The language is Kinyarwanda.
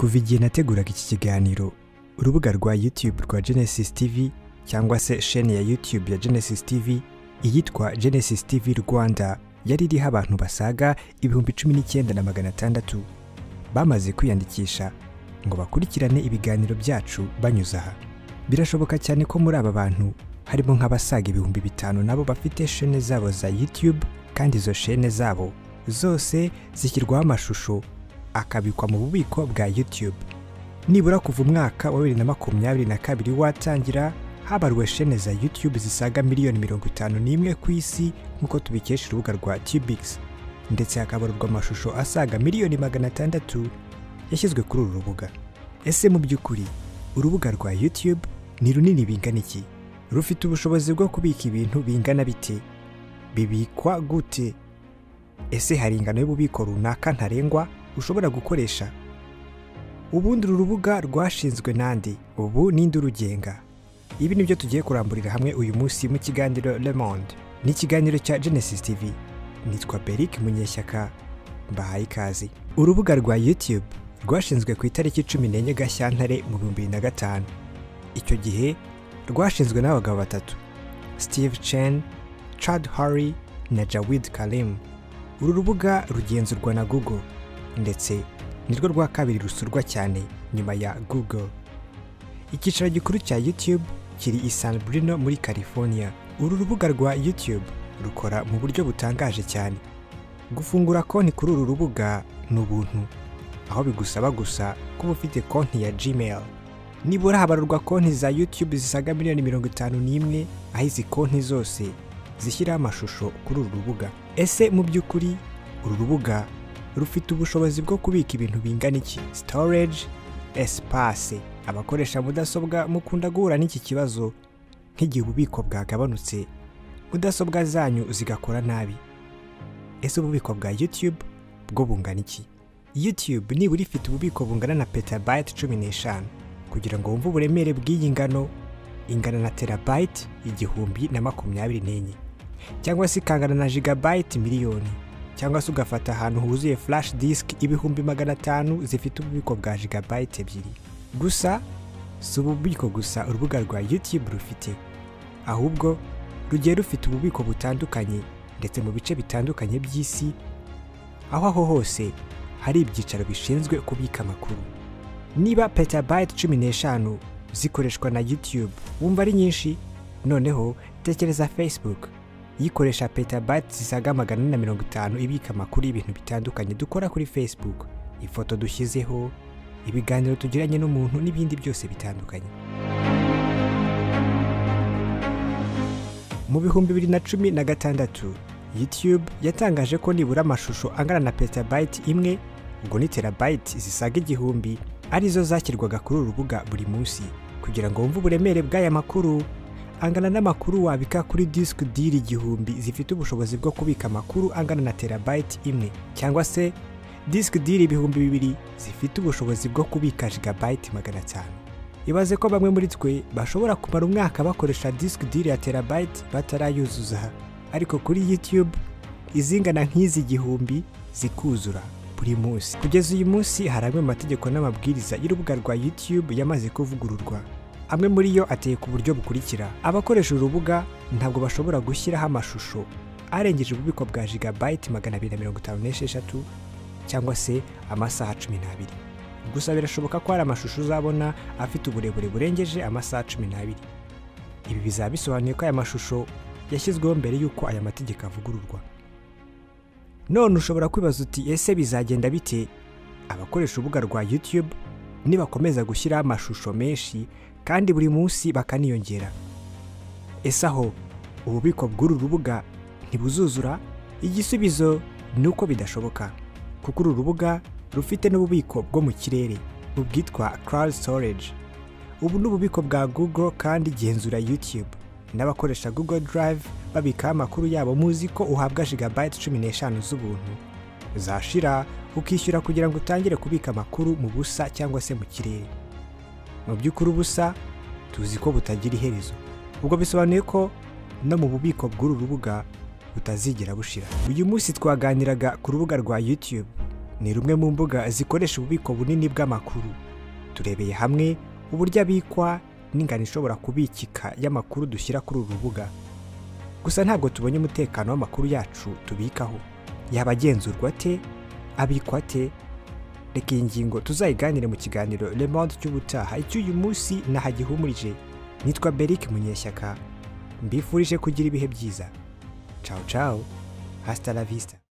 kuva igihe nateguraga iki kiganiro? Urubuga rwa YouTube rwa Genesis TV cyangwa se sheni ya YouTube ya Genesis TV iyitwa Genesis TV Rwanda yari iriho abantu basaga ibihumbi cumi n'icyenda na magana atandatu. Bamaze kwiyandikisha. Ngo bakurikirane ibiganiro byacu banyuze aha. Birashoboka cyane ko muri aba bantu harimo nk'abasaga ibihumbi bitanu nabo bafite shene zabo za YouTube kandi izo shene zabo zose zishyirwaho amashusho akabikwa mu bubiko bwa YouTube. Nibura kuva umwaka wa bibiri na makumyabiri na kabiri watangira habaruwe shene za YouTube zisaga miliyoni mirongo itanu n'imwe ku isi nk'uko tubikesha urubuga rwa Tubix ndetse hakabarurwa amashusho asaga miliyoni magana atandatu yashyizwe kuri uru rubuga. Ese mu by'ukuri urubuga rwa YouTube ni runini bingana iki? Rufite ubushobozi bwo kubika ibintu bingana bite? Bibikwa gute? Ese hari ingano y'ububiko runaka ntarengwa? Ushobora gukoresha. Ubundi uru rubuga rwashinzwe n'andi. Ubu ninde urugenga? Ibi ni byo tugiye kuramburira hamwe uyu munsi mu kiganiro Le Monde. Ni ikiganiro cya Genesis TV nitwa Beric Munyeshyaka. Mbahaye ikaze. Urubuga rwa YouTube rwashinzwe ku itariki cumi n'enye Gashyantare mu bihumbi bibiri na gatanu. Icyo gihe rwashinzwe n'abagabo batatu Steve Chen Chad Harry na Jawid Kalim. Uru rubuga rugenzurwa na Google. Ndetse nirwo rwa kabiri rusurwa cyane nyuma ya Google. Icyicaro gikuru cya YouTube kiri i San Bruno muri California. Uru rubuga rwa YouTube rukora mu buryo butangaje cyane. Gufungura konti kuri uru rubuga ni ubuntu aho bigusaba gusa kuba ufite konti ya Gmail. Nibura habarurwa konti za YouTube zisaga miliyoni mirongo itanu n'imwe aho izi konti zose zishyiraho amashusho kuri uru rubuga. Ese mu by'ukuri uru rubuga rufite ubushobozi bwo kubika ibintu bingana iki? Storage? Espace. Abakoresha mudasobwa mukunda guhura n'iki kibazo? Nk'igihe ububiko bwagabanutse mudasobwa zanyu zigakora nabi. Ese ububiko bwa YouTube bwo bungana iki? YouTube nibura ifite ububiko bungana na petabyte cumi n'eshanu. Kugira ngo wumve uburemere bw'iyi ngano ingana na terabyte igihumbi na makumyabiri n'enye. Cyangwa se ikangana na gigabyte miliyoni. Cyangwa se ugafata ahantu huzuye flash disk ibihumbi magana atanu zifite ububiko bwa gigabyte ebyiri. Gusa si ububiko gusa urubuga rwa YouTube rufite. Ahubwo rugiye rufite ububiko butandukanye ndetse mu bice bitandukanye by'isi aho aho hose hari ibyicaro bishinzwe kubika amakuru. Niba petabyte cumi n'eshanu zikoreshwa na YouTube wumva ari nyinshi noneho tekereza Facebook. Yikoresha petabyte zisaga magana ane na mirongo itanu ibika amakuru y'ibintu bitandukanye dukora kuri Facebook. Ifoto dushyizeho ibiganiro tugiranye n'umuntu n'ibindi byose bitandukanye. Mu bihumbi bibiri na cumi na gatandatu YouTube yatangaje ko nibura amashusho angana na petabyte imwe ubwo ni terabyte zisaga igihumbi ari zo zashyirwaga kuri uru rubuga buri munsi. Kugira ngo wumve uburemere bw'aya makuru angana n'amakuru wabika kuri disk diri igihumbi zifite ubushobozi bwo kubika amakuru angana na terabyte imwe cyangwa se disk diri ibihumbi bibiri zifite ubushobozi bwo kubika gigabyte magana atanu. Ibaze ko bamwe muri twe bashobora kumara umwaka bakoresha disk diri ya terabyte batarayuzuza. Ariko kuri YouTube izingana nk'izi igihumbi zikuzura buri munsi. Kugeza uyu munsi hari amwe mu mategeko n'amabwiriza y'urubuga rwa YouTube yamaze kuvugururwa. Amwe muri yo ateye ku buryo bukurikira. Abakoresha uru rubuga ntabwo bashobora gushyiraho amashusho arengeje ububiko bwa gigabyte magana abiri na mirongo itanu n'esheshatu cyangwa se amasaha cumi n'abiri. Gusa birashoboka ko hari amashusho uzabona afite uburebure burengeje amasaha cumi n'abiri. Ibi bizaba bisobanuye ko aya mashusho yashyizweho mbere y'uko aya mategeko avugururwa. None ushobora kwibaza uti ese bizagenda bite? Abakoresha urubuga rwa YouTube nibakomeza gushyiraho amashusho menshi kandi buri munsi bakaniyongera. Ese aho ububiko bw'uru rubuga ntibuzuzura? Igisubizo ni uko bidashoboka kuko uru rubuga rufite n'ububiko bwo mu kirere ubwitwa cloud storage. Ubu ni ububiko bwa Google kandi genzura YouTube. N'abakoresha Google Drive babikaho amakuru yabo muzi ko uhabwa gigabyte cumi n'eshanu z'ubuntu. Zashira ukishyura kugira ngo utangire kubika amakuru mu busa cyangwa se mu kirere. Mu by'ukuri ubusa tuzi ko butagira iherezo. Ubwo bisobanuye ko no mu bubiko bw'uru rubuga butazigera bushira. Uyu munsi twaganiraga ku rubuga rwa YouTube. Ni rumwe mu mbuga zikoresha ububiko bunini bw'amakuru. Turebeye hamwe uburyo abikwa n'ingano ishobora kubikika y'amakuru dushyira kuri uru rubuga. Gusa ntabwo tubonye umutekano w'amakuru yacu tubikaho. Yaba agenzurwa ate abikwa ate reka iyi ngingo tuzayiganire mu kiganiro Le Monde cy'ubutaha. Icy'uyu munsi nahagihumurije. Nitwa Beric Munyeshyaka. Mbifurije kugira ibihe byiza. Ciao ciao. Hasta la vista.